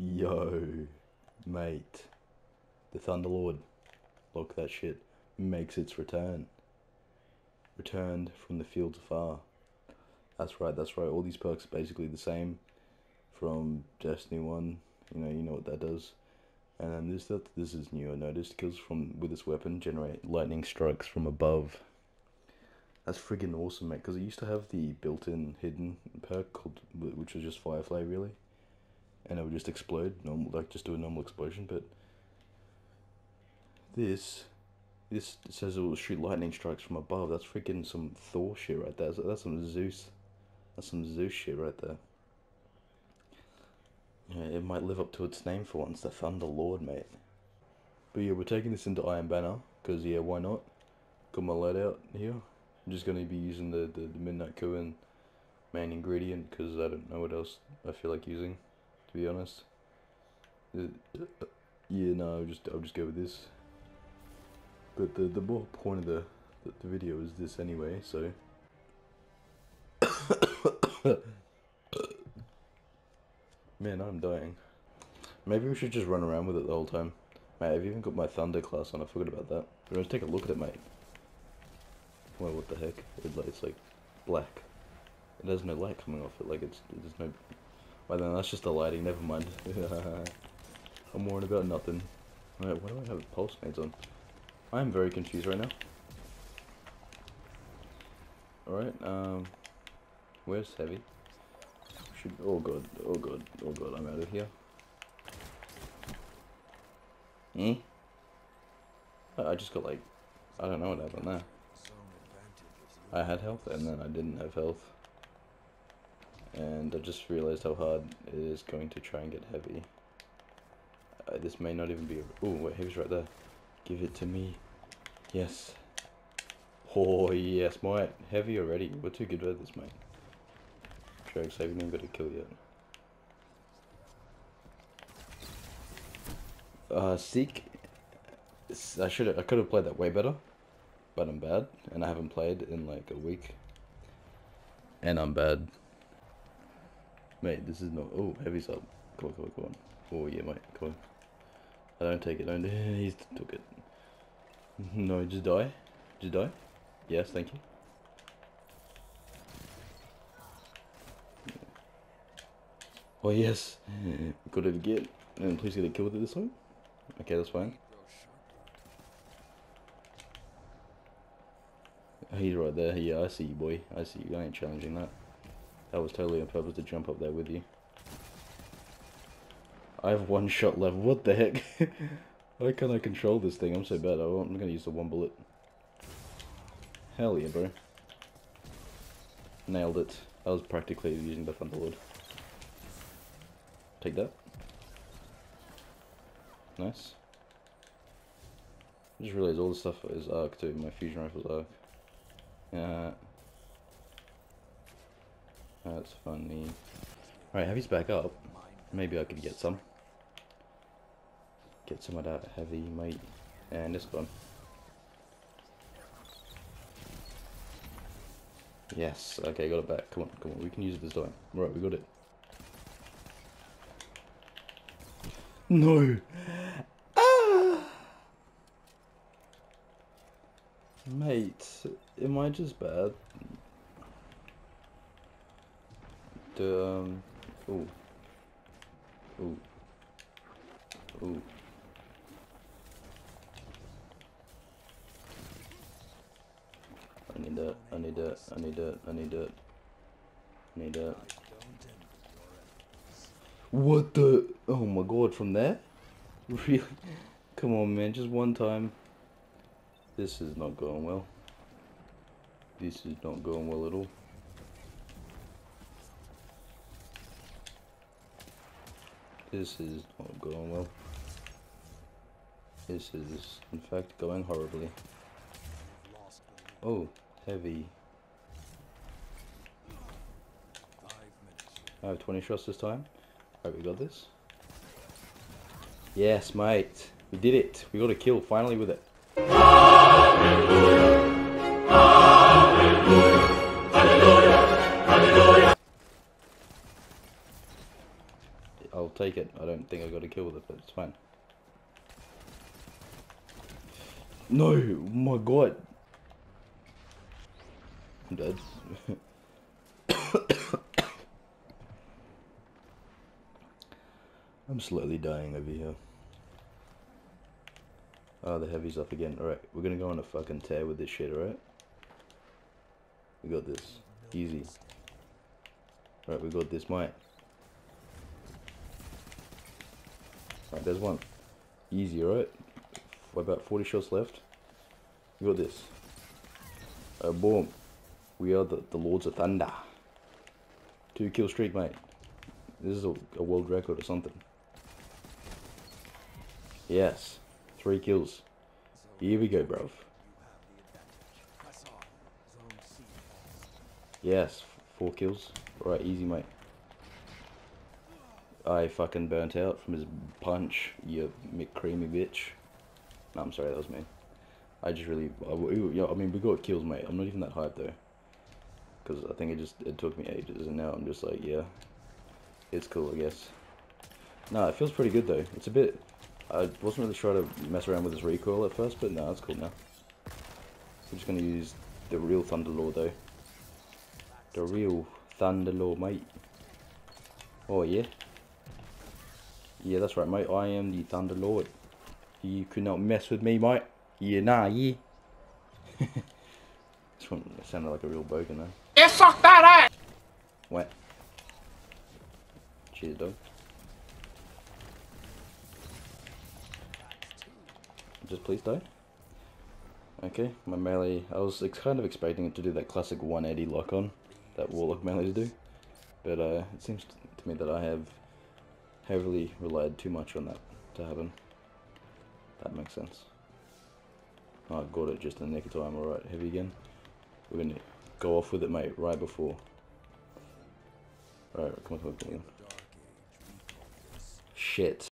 Yo, mate. The Thunderlord. Look, that shit makes its return. Returned from the fields afar. That's right, that's right. All these perks are basically the same from Destiny 1. You know, you know what that does. And then this this is new. I noticed kills from with this weapon generate lightning strikes from above. That's friggin' awesome, mate. Because it used to have the built-in hidden perk called, which was just Firefly, really, and it would just explode, normal, like just do a normal explosion. But this, this says it will shoot lightning strikes from above. That's freaking some Thor shit right there. That's some Zeus. That's some Zeus shit right there. Yeah, it might live up to its name for once, the Thunder Lord, mate. But yeah, we're taking this into Iron Banner, because yeah, why not? Got my load out here. I'm just going to be using the, the, the Midnight Coup main ingredient, because I don't know what else I feel like using, to be honest. Uh, yeah, no, I'll just, I'll just go with this. But the, the more point of the, the, the video is this anyway, so... Man, I'm dying. Maybe we should just run around with it the whole time. Mate, I've even got my Thunder class on, I forgot about that. We're gonna take a look at it, mate. Well, what the heck? It's like black. It has no light coming off it, like it's, there's no... Well then, that's just the lighting, never mind. I'm worried about nothing. Alright, why do I have pulse nades on? I am very confused right now. Alright, um... Where's Heavy? Should, oh god, oh god, oh god, I'm out of here. Eh? I just got like, I don't know what happened there. I had health and then I didn't have health. And I just realized how hard it is going to try and get heavy. Uh, this may not even be. Oh, wait, heavy's right there. Give it to me. Yes. Oh, yes, mate. Heavy already. We're too good at this, mate. Drag saving even got a kill yet. Uh, Seek. I should I could have played that way better, but I'm bad, and I haven't played in like a week. And I'm bad. Mate, this is not. Oh, heavy's up. Come on, come on, come on. Oh yeah, mate, come on. I don't take it. Don't. He took it. No, just die. Just die. Yes, thank you. Oh yes, got it again. And please get a kill with it this time. Okay, that's fine. He's right there. Yeah, I see you, boy. I see you. I ain't challenging that. That was totally on purpose to jump up there with you. I have one shot left. What the heck? Why can't I control this thing? I'm so bad. I'm gonna use the one bullet. Hell yeah, bro. Nailed it. I was practically using the Thunderlord. Take that. Nice. I just realized all the stuff is arc too. My fusion rifle's arc. Yeah. That's funny. Alright, heavy's back up. Maybe I could get some. Get some of that heavy, mate. And this one. Yes, okay, got it back. Come on, come on, we can use it this time. Right, we got it. No. Ah. Mate, am I just bad? The, um, ooh. Ooh. Ooh. I need that, I need that, I need that, I need that. I need that. What the? Oh my god, from there? Really? Come on, man, just one time. This is not going well. This is not going well at all. This is not going well. This is, in fact, going horribly. Oh, heavy. I have 20 shots this time. Alright, we got this. Yes, mate. We did it. We got a kill finally with it. I'll take it. I don't think I got a kill with it, but it's fine. No, my god. I'm dead. I'm slowly dying over here. Oh, the heavy's up again. Alright, we're gonna go on a fucking tear with this shit, alright? We got this. Easy. Alright, we got this, mate. Alright, there's one. Easy, alright? About 40 shots left. You got this. Uh, boom. We are the, the Lords of Thunder. Two kill streak, mate. This is a, a world record or something. Yes. Three kills. Here we go, bruv. Yes. Four kills. Right, easy, mate. I fucking burnt out from his punch, you McCreamy bitch. No, I'm sorry, that was me. I just really, I, I mean, we got kills, mate. I'm not even that hyped though, because I think it just it took me ages, and now I'm just like, yeah, it's cool, I guess. No, it feels pretty good though. It's a bit. I wasn't really trying to mess around with this recoil at first, but no, it's cool now. I'm just gonna use the real Thunderlord though. The real Thunderlord, mate. Oh yeah. Yeah, that's right, mate. I am the Thunderlord. You could not mess with me, mate. Yeah, nah, yeah. this one sounded like a real bogan though. Yeah, fuck that ass! Wet. Cheers, dog. Just please die. Okay, my melee. I was kind of expecting it to do that classic 180 lock on that Warlock melees do, but uh, it seems to me that I have heavily relied too much on that to happen. That makes sense. I got it just in the nick of time. Alright, heavy again. We're gonna go off with it, mate, right before. Alright, come on, come on, come on. Shit.